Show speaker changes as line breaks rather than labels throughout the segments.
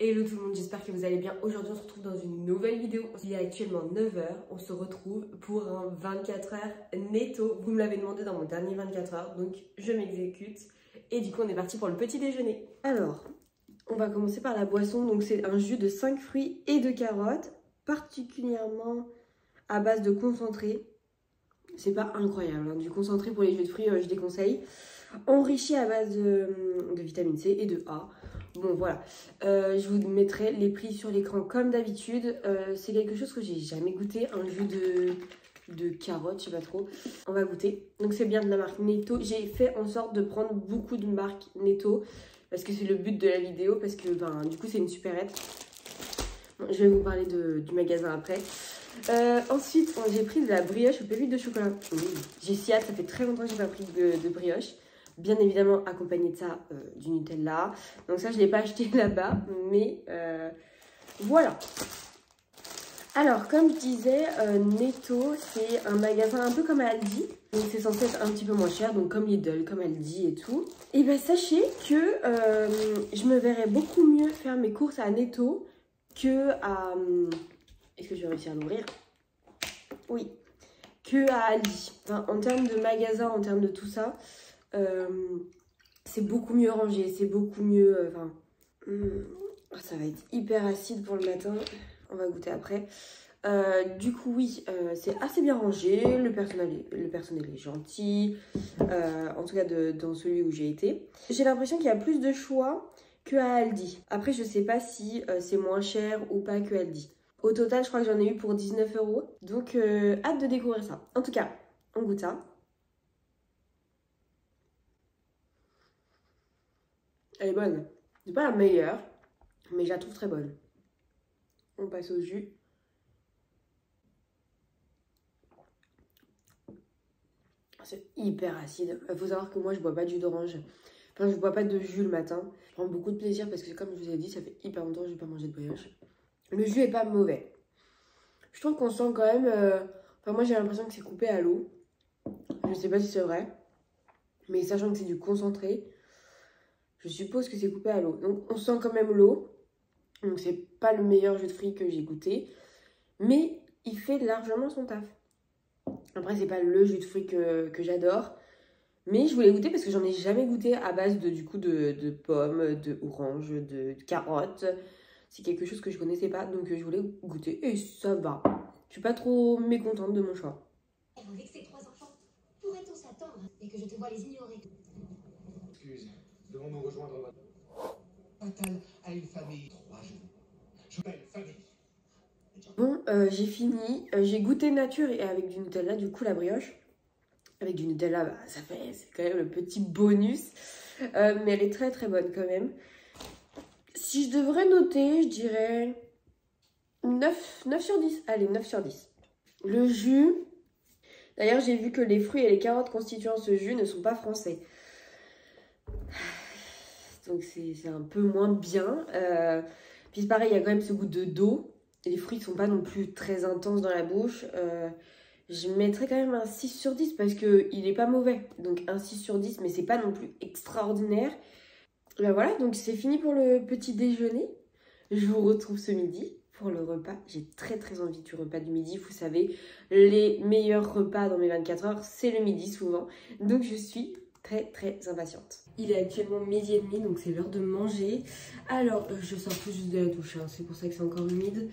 Hello tout le monde, j'espère que vous allez bien. Aujourd'hui, on se retrouve dans une nouvelle vidéo. Il est actuellement 9h. On se retrouve pour un 24 heures netto. Vous me l'avez demandé dans mon dernier 24 heures, donc je m'exécute. Et du coup, on est parti pour le petit déjeuner. Alors, on va commencer par la boisson. Donc, c'est un jus de 5 fruits et de carottes, particulièrement à base de concentré. C'est pas incroyable, hein. du concentré pour les jus de fruits, euh, je déconseille. Enrichi à base de vitamine C et de A. Bon voilà, euh, je vous mettrai les prix sur l'écran comme d'habitude. Euh, c'est quelque chose que j'ai jamais goûté, un jus de, de carotte, je sais pas trop. On va goûter. Donc c'est bien de la marque Netto. J'ai fait en sorte de prendre beaucoup de marques Netto parce que c'est le but de la vidéo parce que ben, du coup c'est une supérette. Bon, je vais vous parler du magasin après. Euh, ensuite, j'ai pris de la brioche au pépite de chocolat. J'ai si hâte, ça fait très longtemps que j'ai pas pris de brioche bien évidemment accompagné de ça euh, du Nutella. Donc ça, je ne l'ai pas acheté là-bas, mais euh, voilà. Alors, comme je disais, euh, Netto, c'est un magasin un peu comme Aldi. Donc c'est censé être un petit peu moins cher, donc comme Lidl, comme Aldi et tout. Et bien sachez que je me verrais beaucoup mieux faire mes courses à Netto que à... Est-ce que je vais réussir à l'ouvrir? Oui. Que à Aldi. Enfin, en termes de magasin, en termes de tout ça, euh, c'est beaucoup mieux rangé, c'est beaucoup mieux... Euh, enfin, hmm, ça va être hyper acide pour le matin. On va goûter après. Euh, du coup, oui, c'est assez bien rangé. Le personnel est, gentil. en tout cas, dans celui où j'ai été. J'ai l'impression qu'il y a plus de choix que à Aldi. Après, je sais pas si c'est moins cher ou pas que Aldi. Au total, je crois que j'en ai eu pour 19 euros. Donc, hâte de découvrir ça. En tout cas, on goûte ça. Elle est bonne. C'est pas la meilleure, mais je la trouve très bonne. On passe au jus. C'est hyper acide. Il faut savoir que moi, je bois pas de jus d'orange. Enfin, je bois pas de jus le matin. Je prends beaucoup de plaisir parce que, comme je vous ai dit, ça fait hyper longtemps que je n'ai pas mangé de brioche. Le jus est pas mauvais. Je trouve qu'on sent quand même... Euh, enfin, moi, j'ai l'impression que c'est coupé à l'eau. Je sais pas si c'est vrai. Mais sachant que c'est du concentré, je suppose que c'est coupé à l'eau. Donc on sent quand même l'eau. Donc c'est pas le meilleur jus de fruits que j'ai goûté. Mais il fait largement son taf. Après c'est pas le jus de fruits que, j'adore. Mais je voulais goûter parce que j'en ai jamais goûté à base de du coup de, pommes, de oranges, de, carottes. C'est quelque chose que je connaissais pas, donc je voulais goûter. Et ça va. Je suis pas trop mécontente de mon choix. Avec ces trois enfants, pourrait-on s'attendre et que je te vois les ignorer? Excuse. Devons-nous rejoindre Fatal à une famille. Trois Je famille. Bon, euh, j'ai fini. Euh, j'ai goûté nature et avec du Nutella, du coup, la brioche. Avec du Nutella, bah, ça fait, c'est quand même le petit bonus. Euh, mais elle est très très bonne quand même. Si je devrais noter, je dirais 9, 9 sur 10. Allez, 9 sur 10. Le jus. D'ailleurs, j'ai vu que les fruits et les carottes constituant ce jus ne sont pas français donc c'est un peu moins bien. Euh, puis pareil, il y a quand même ce goût de dos. Les fruits ne sont pas non plus très intenses dans la bouche. Euh, je mettrais quand même un 6 sur 10 parce qu'il n'est pas mauvais. Donc un 6 sur 10, mais c'est pas non plus extraordinaire. Ben voilà, donc c'est fini pour le petit déjeuner. Je vous retrouve ce midi pour le repas. J'ai très très envie du repas du midi. Vous savez, les meilleurs repas dans mes 24 heures, c'est le midi souvent. Donc je suis très très impatiente. Il est actuellement midi et demi, donc c'est l'heure de manger. Alors, euh, je sors tout juste de la douche, hein, c'est pour ça que c'est encore humide.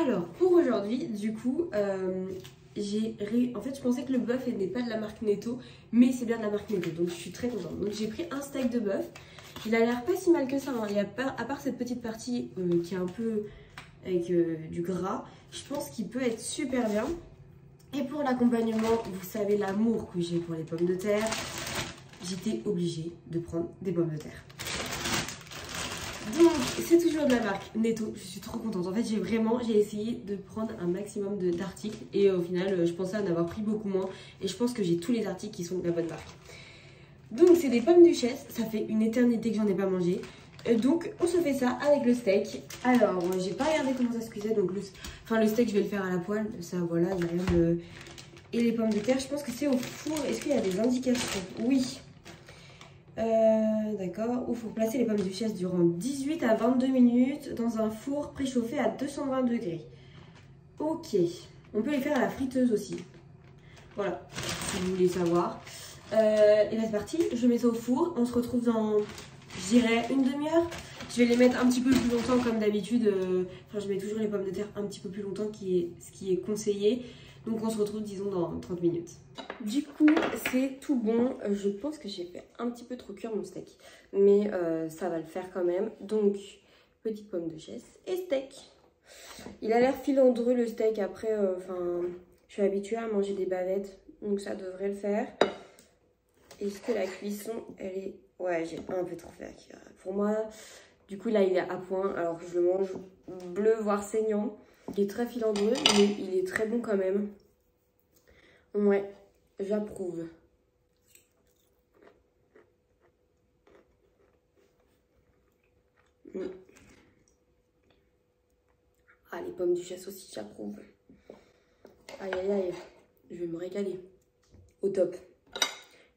Alors, pour aujourd'hui, du coup, euh, j'ai... En fait, je pensais que le bœuf n'est pas de la marque Netto, mais c'est bien de la marque Netto, donc je suis très contente. Donc j'ai pris un steak de bœuf. Il a l'air pas si mal que ça, hein. Il a à part cette petite partie euh, qui est un peu avec du gras, je pense qu'il peut être super bien. Et pour l'accompagnement, vous savez l'amour que j'ai pour les pommes de terre j'étais obligée de prendre des pommes de terre. Donc, c'est toujours de la marque Netto. Je suis trop contente. En fait, j'ai vraiment j'ai essayé de prendre un maximum d'articles. Et au final, euh, je pensais en avoir pris beaucoup moins. Et je pense que j'ai tous les articles qui sont de la bonne marque. Donc, c'est des pommes duchesse. Ça fait une éternité que j'en ai pas mangé. Euh, donc, on se fait ça avec le steak. Alors, j'ai pas regardé comment ça se cuisait. Donc, le, enfin, le steak, je vais le faire à la poêle. Ça, voilà, il n'y a rien de... Et les pommes de terre, je pense que c'est au four. Est-ce qu'il y a des indications? Oui. Euh, D'accord. Il faut placer les pommes de chasse durant 18 à 22 minutes dans un four préchauffé à 220 degrés. Ok. On peut les faire à la friteuse aussi. Voilà, si vous voulez savoir. Euh, et là c'est parti, je mets ça au four. On se retrouve dans, je dirais, une demi-heure. Je vais les mettre un petit peu plus longtemps comme d'habitude. Euh, enfin, je mets toujours les pommes de terre un petit peu plus longtemps, qui est, ce qui est conseillé. Donc on se retrouve, disons, dans 30 minutes. Du coup, c'est tout bon. Euh, je pense que j'ai fait un petit peu trop cuire mon steak. Mais euh, ça va le faire quand même. Donc, petite pomme de chaise et steak. Il a l'air filandreux le steak. Après, enfin, je suis habituée à manger des bavettes. Donc ça devrait le faire. Est-ce que la cuisson, elle est... Ouais, j'ai un peu trop fait à cuire. Pour moi, du coup, là, il est à point. Alors que je le mange bleu, voire saignant. Il est très filandreux, mais il est très bon quand même. Ouais, j'approuve. Ah, les pommes du chasse aussi, j'approuve. Aïe, aïe, aïe. Je vais me régaler. Au top.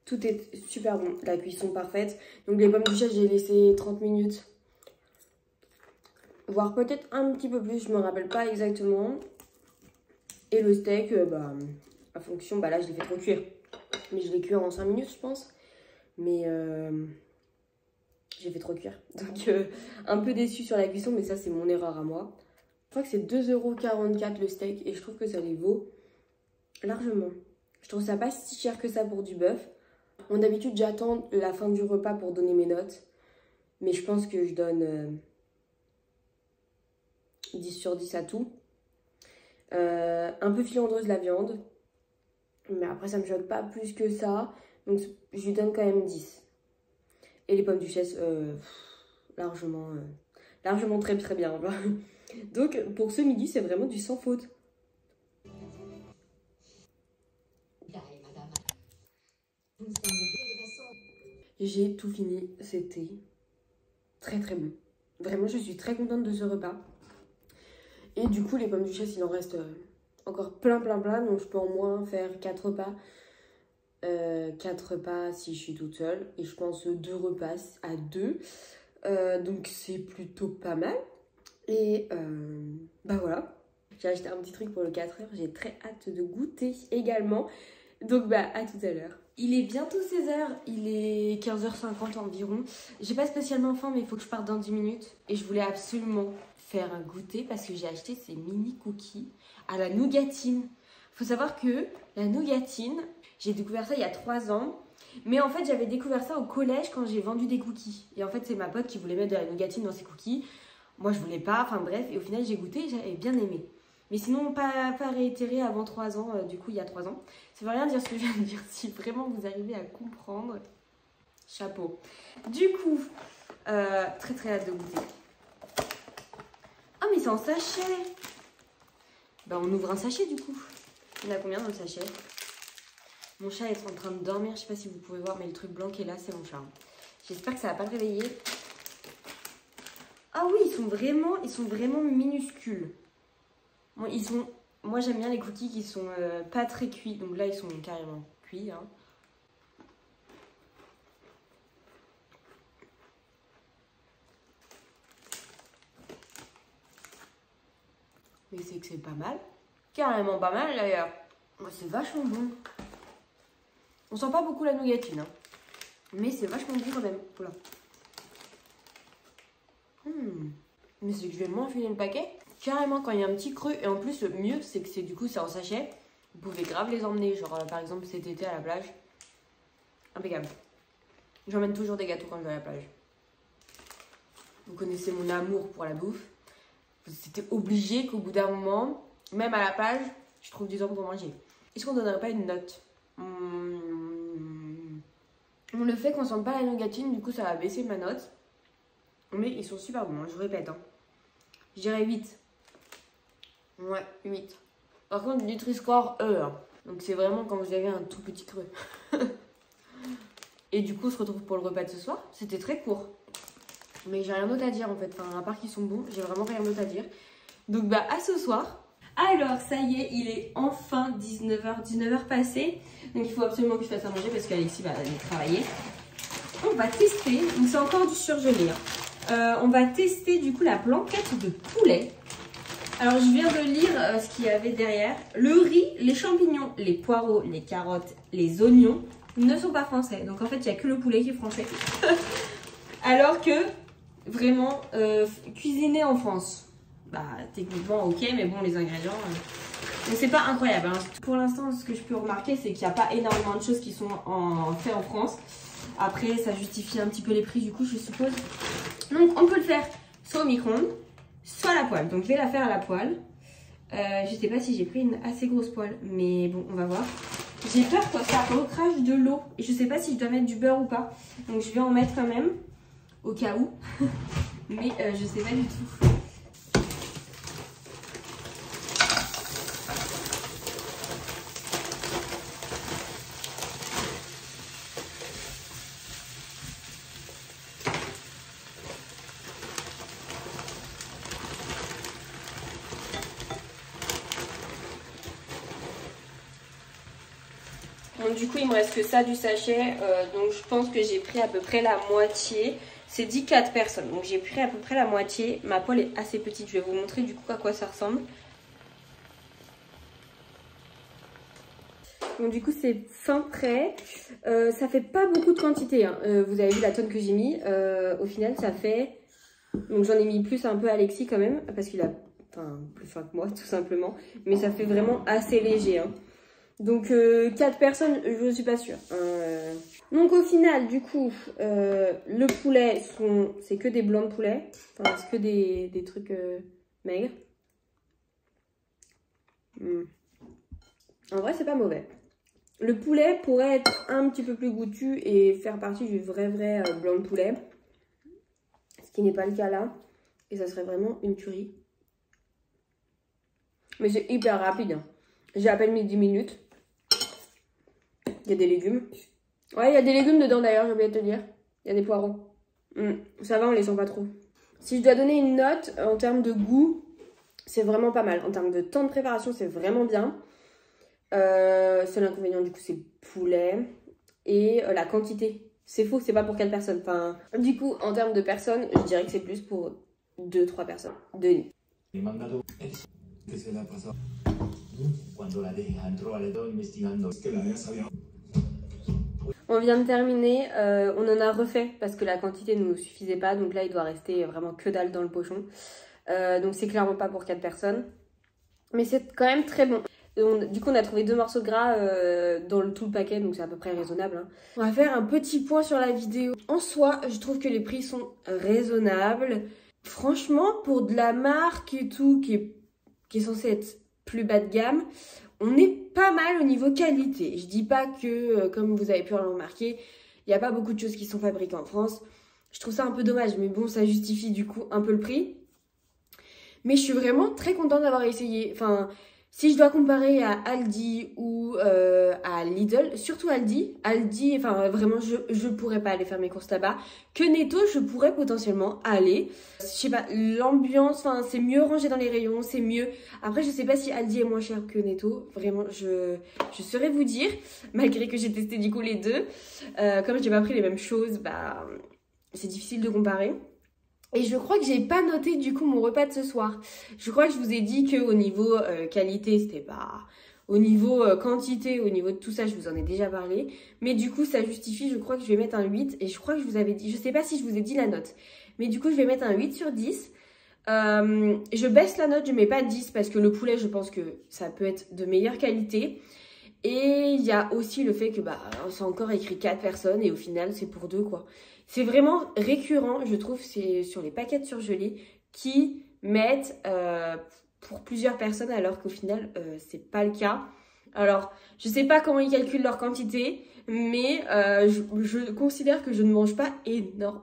Tout est super bon. La cuisson parfaite. Donc, les pommes du chasse, j'ai laissé 30 minutes voire peut-être un petit peu plus, je me rappelle pas exactement. Et le steak, euh, bah, à fonction, bah là je l'ai fait trop cuire. Mais je l'ai cuire en 5 minutes, je pense. Mais euh, j'ai fait trop cuire. Donc euh, un peu déçu sur la cuisson, mais ça c'est mon erreur à moi. Je crois que c'est 2,44€ le steak et je trouve que ça les vaut largement. Je trouve ça pas si cher que ça pour du bœuf. Bon, d'habitude, j'attends la fin du repas pour donner mes notes. Mais je pense que je donne 10 sur 10 à tout. Euh, un peu filandreuse la viande. Mais après, ça me choque pas plus que ça. Donc, je lui donne quand même 10. Et les pommes duchesse, euh, largement, euh, largement très très bien. Donc, pour ce midi, c'est vraiment du sans faute. J'ai tout fini, c'était très très bon. Vraiment, je suis très contente de ce repas. Et du coup, les pommes du chasse, il en reste euh, encore plein, plein, plein. Donc, je peux en moins faire 4 repas. Euh, 4 repas si je suis toute seule. Et je pense 2 repas à 2. Euh, donc, c'est plutôt pas mal. Et euh, bah voilà. J'ai acheté un petit truc pour le 4 heures. J'ai très hâte de goûter également. Donc, bah, à tout à l'heure. Il est bientôt 16h, il est 15h50 environ. J'ai pas spécialement faim, mais il faut que je parte dans 10 minutes. Et je voulais absolument faire un goûter parce que j'ai acheté ces mini cookies à la nougatine. Faut savoir que la nougatine, j'ai découvert ça il y a 3 ans. Mais en fait, j'avais découvert ça au collège quand j'ai vendu des cookies. Et en fait, c'est ma pote qui voulait mettre de la nougatine dans ses cookies. Moi, je voulais pas. Enfin bref, et au final, j'ai goûté et j'avais bien aimé. Mais sinon, pas, pas réitéré avant 3 ans, euh, du coup, il y a 3 ans. Ça veut rien dire ce que je viens de dire. Si vraiment vous arrivez à comprendre, chapeau. Du coup, euh, très très hâte de goûter. Ah, mais c'est en sachet Bah, on ouvre un sachet du coup. Il y en a combien dans le sachet? Mon chat est en train de dormir. Je sais pas si vous pouvez voir, mais le truc blanc qui est là, c'est mon chat. J'espère que ça va pas le réveiller. Ah oui, ils sont vraiment, ils sont vraiment minuscules. Moi, j'aime bien les cookies qui sont euh, pas très cuits. Donc là, ils sont carrément cuits. Hein. Mais c'est que c'est pas mal. Carrément pas mal d'ailleurs. C'est vachement bon. On sent pas beaucoup la nougatine. Hein. Mais c'est vachement bon quand même. Hmm. Mais c'est que je vais m'enfiler le paquet. Carrément quand il y a un petit creux. Et en plus, le mieux, c'est que c'est du coup, c'est en sachet. Vous pouvez grave les emmener. Genre, euh, par exemple, cet été à la plage. Impeccable. J'emmène toujours des gâteaux quand je vais à la plage. Vous connaissez mon amour pour la bouffe. C'était obligé qu'au bout d'un moment, même à la plage, je trouve du temps pour manger. Est-ce qu'on donnerait pas une note hum... Le fait qu'on sente pas la nougatine, du coup, ça va baisser ma note. Mais ils sont super bons, hein, je répète. Hein. Je dirais 8. Ouais, 8. Par contre, Nutri-Score E. Hein. Donc c'est vraiment quand vous avez un tout petit creux. Et du coup, on se retrouve pour le repas de ce soir. C'était très court. Mais j'ai rien d'autre à dire en fait. Enfin, à part qu'ils sont bons, j'ai vraiment rien d'autre à dire. Donc bah à ce soir. Alors ça y est, il est enfin 19h, 19h passé. Donc il faut absolument que je fasse à manger parce qu'Alexis va aller travailler. On va tester, donc c'est encore du surgelé. Hein. Euh, on va tester du coup la blanquette de poulet. Alors je viens de lire euh, ce qu'il y avait derrière. Le riz, les champignons, les poireaux, les carottes, les oignons ne sont pas français. Donc en fait il n'y a que le poulet qui est français. Alors que vraiment euh, cuisiné en France. Bah techniquement ok mais bon les ingrédients... Euh... c'est pas incroyable. Hein. Pour l'instant ce que je peux remarquer c'est qu'il n'y a pas énormément de choses qui sont faites en France. Après ça justifie un petit peu les prix du coup je suppose. Donc on peut le faire soit au micro-ondes soit à la poêle. Donc je vais la faire à la poêle. Euh, je sais pas si j'ai pris une assez grosse poêle, mais bon, on va voir. J'ai peur que ça recrache de l'eau. Et je sais pas si je dois mettre du beurre ou pas. Donc je vais en mettre quand même, au cas où. mais euh, je sais pas du tout. Donc du coup, il me reste que ça du sachet. Euh, donc je pense que j'ai pris à peu près la moitié. C'est dit 4 personnes. Donc j'ai pris à peu près la moitié. Ma poêle est assez petite. Je vais vous montrer du coup à quoi ça ressemble. Donc du coup c'est fin prêt. Euh, ça fait pas beaucoup de quantité. Hein. Euh, vous avez vu la tonne que j'ai mis. au final ça fait... Donc j'en ai mis plus un peu Alexis quand même. Parce qu'il a... Enfin plus fin que moi tout simplement. Mais ça fait vraiment assez léger. Hein. Donc euh, 4 personnes, je suis pas sûre. Euh, donc au final, du coup, euh, le poulet, sont, c'est que des blancs de poulet. Enfin, c'est que des, trucs euh, maigres. Hmm. En vrai, c'est pas mauvais. Le poulet pourrait être un petit peu plus goûtu et faire partie du vrai vrai euh, blanc de poulet. Ce qui n'est pas le cas là. Et ça serait vraiment une tuerie. Mais c'est hyper rapide. Hein. J'ai à peine mis 10 minutes. Il y a des légumes. Ouais, il y a des légumes dedans d'ailleurs, j'ai oublié de te dire. Il y a des poireaux. Hmm, ça va, on les sent pas trop. Si je dois donner une note en termes de goût, c'est vraiment pas mal. En termes de temps de préparation, c'est vraiment bien. Euh, seul inconvénient, du coup, c'est poulet. Et euh, la quantité. C'est faux, c'est pas pour 4 personnes. Enfin, du coup, en termes de personnes, je dirais que c'est plus pour 2-3 personnes. Deux on vient de terminer, euh, on en a refait parce que la quantité ne nous suffisait pas. Donc là, il doit rester vraiment que dalle dans le pochon. Euh, donc c'est clairement pas pour 4 personnes. Mais c'est quand même très bon. du coup, on a trouvé deux morceaux gras euh, dans le, tout le paquet, donc c'est à peu près raisonnable. Hein. On va faire un petit point sur la vidéo. En soi, je trouve que les prix sont raisonnables. Franchement, pour de la marque et tout, qui est, qui est censée être plus bas de gamme, on est pas mal au niveau qualité. Je dis pas que, euh, comme vous avez pu le remarquer, il n'y a pas beaucoup de choses qui sont fabriquées en France. Je trouve ça un peu dommage, mais bon, ça justifie du coup un peu le prix. Mais je suis vraiment très contente d'avoir essayé. Enfin, si je dois comparer à Aldi ou euh, à Lidl, surtout Aldi, Aldi, enfin vraiment je, je pourrais pas aller faire mes courses là-bas. Que Netto, je pourrais potentiellement aller. Je sais pas, l'ambiance, enfin c'est mieux rangé dans les rayons, c'est mieux. Après je sais pas si Aldi est moins cher que Netto, vraiment je, saurais vous dire, malgré que j'ai testé du coup les deux. Euh, comme j'ai pas pris les mêmes choses, bah c'est difficile de comparer. Et je crois que j'ai pas noté du coup mon repas de ce soir. Je crois que je vous ai dit que au niveau euh, qualité, c'était pas au niveau euh, quantité, au niveau de tout ça, je vous en ai déjà parlé. Mais du coup, ça justifie, je crois que je vais mettre un 8. Et je crois que je vous avais dit, je sais pas si je vous ai dit la note. Mais du coup, je vais mettre un 8 sur 10. Euh, je baisse la note, je mets pas 10 parce que le poulet, je pense que ça peut être de meilleure qualité. Et il y a aussi le fait que bah, c'est encore écrit 4 personnes et au final, c'est pour deux quoi. C'est vraiment récurrent, je trouve, c'est sur les paquets de surgelés qui mettent euh, pour plusieurs personnes alors qu'au final, euh, c'est pas le cas. Alors, je sais pas comment ils calculent leur quantité, mais euh, je, considère que je ne mange pas énorme.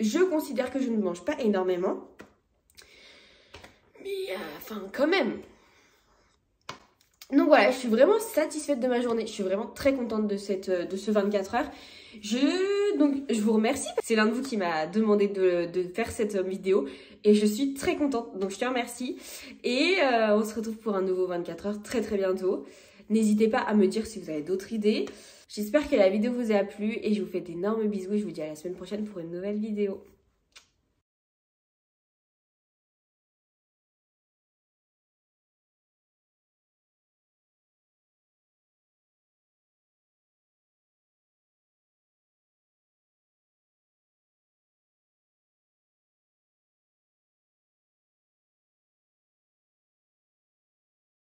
Je considère que je ne mange pas énormément. Mais, enfin, quand même. Donc voilà, je suis vraiment satisfaite de ma journée. Je suis vraiment très contente de, cette, de ce 24 heures. Je, donc, je vous remercie. C'est l'un de vous qui m'a demandé de, faire cette vidéo et je suis très contente. Donc, je te remercie. Et euh, on se retrouve pour un nouveau 24 heures très très bientôt. N'hésitez pas à me dire si vous avez d'autres idées. J'espère que la vidéo vous a plu et je vous fais d'énormes bisous et je vous dis à la semaine prochaine pour une nouvelle vidéo.